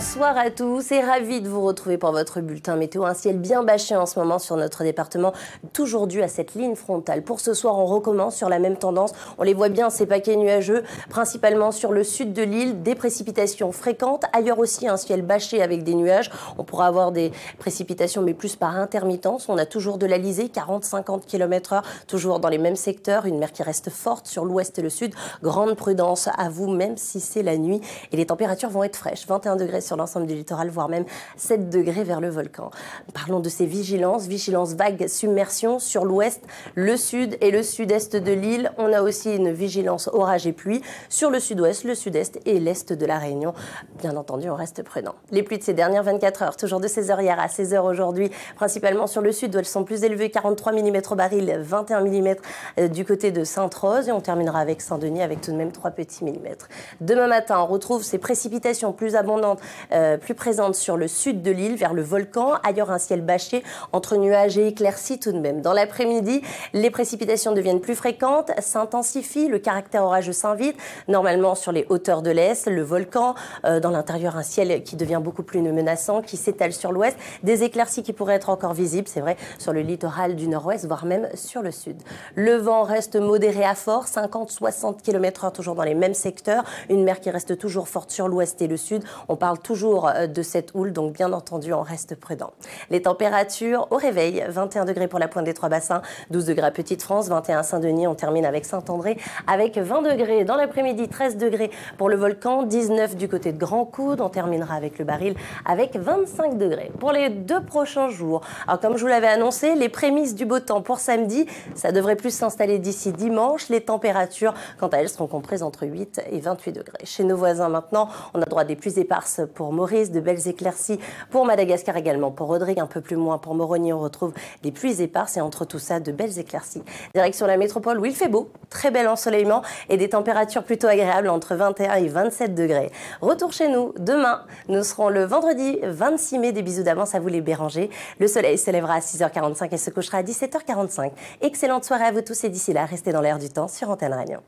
Bonsoir à tous et ravi de vous retrouver pour votre bulletin météo. Un ciel bien bâché en ce moment sur notre département, toujours dû à cette ligne frontale. Pour ce soir, on recommence sur la même tendance. On les voit bien, ces paquets nuageux, principalement sur le sud de l'île, des précipitations fréquentes. Ailleurs aussi, un ciel bâché avec des nuages. On pourra avoir des précipitations, mais plus par intermittence. On a toujours de la lisée, 40-50 km/h, toujours dans les mêmes secteurs. Une mer qui reste forte sur l'ouest et le sud. Grande prudence à vous, même si c'est la nuit. Et les températures vont être fraîches. 21 degrés sur l'ensemble du littoral, voire même 7 degrés vers le volcan. Parlons de ces vigilances. Vigilance vague submersion sur l'ouest, le sud et le sud-est de l'île. On a aussi une vigilance orage et pluie sur le sud-ouest, le sud-est et l'est de la Réunion. Bien entendu, on reste prudent. Les pluies de ces dernières 24 heures, toujours de 16h hier à 16h aujourd'hui, principalement sur le sud où elles sont plus élevées, 43 mm au baril, 21 mm du côté de Sainte-Rose. Et on terminera avec Saint-Denis avec tout de même 3 petits millimètres. Demain matin, on retrouve ces précipitations plus abondantes euh, plus présente sur le sud de l'île, vers le volcan. Ailleurs, un ciel bâché entre nuages et éclaircies tout de même. Dans l'après-midi, les précipitations deviennent plus fréquentes, s'intensifient, le caractère orageux s'invite. Normalement, sur les hauteurs de l'Est, le volcan. Euh, dans l'intérieur, un ciel qui devient beaucoup plus menaçant, qui s'étale sur l'Ouest. Des éclaircies qui pourraient être encore visibles, c'est vrai, sur le littoral du Nord-Ouest, voire même sur le sud. Le vent reste modéré à fort, 50-60 km/h toujours dans les mêmes secteurs. Une mer qui reste toujours forte sur l'Ouest et le sud. On parle toujours euh, de cette houle, donc bien entendu, on reste prudent. Les températures au réveil, 21 degrés pour la pointe des Trois Bassins, 12 degrés à Petite-France, 21 à Saint-Denis, on termine avec Saint-André, avec 20 degrés dans l'après-midi, 13 degrés pour le volcan, 19 du côté de Grand Coude, on terminera avec le baril avec 25 degrés. Pour les deux prochains jours, alors comme je vous l'avais annoncé, les prémices du beau temps pour samedi, ça devrait plus s'installer d'ici dimanche. Les températures, quant à elles, seront comprises entre 8 et 28 degrés. Chez nos voisins maintenant, on a droit à des pluies éparses pour Maurice, de belles éclaircies pour Madagascar également. Pour Rodrigue, un peu plus moins. Pour Moroni, on retrouve des pluies éparses et entre tout ça, de belles éclaircies. Direction la métropole où il fait beau, très bel ensoleillement et des températures plutôt agréables entre 21 et 27 degrés. Retour chez nous demain. Nous serons le vendredi 26 mai. Des bisous d'avance à vous les Béranger. Le soleil se lèvera à 6h45 et se couchera à 17h45. Excellente soirée à vous tous et d'ici là, restez dans l'air du temps sur Antenne Réunion.